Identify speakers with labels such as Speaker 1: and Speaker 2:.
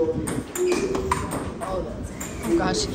Speaker 1: Oh gosh.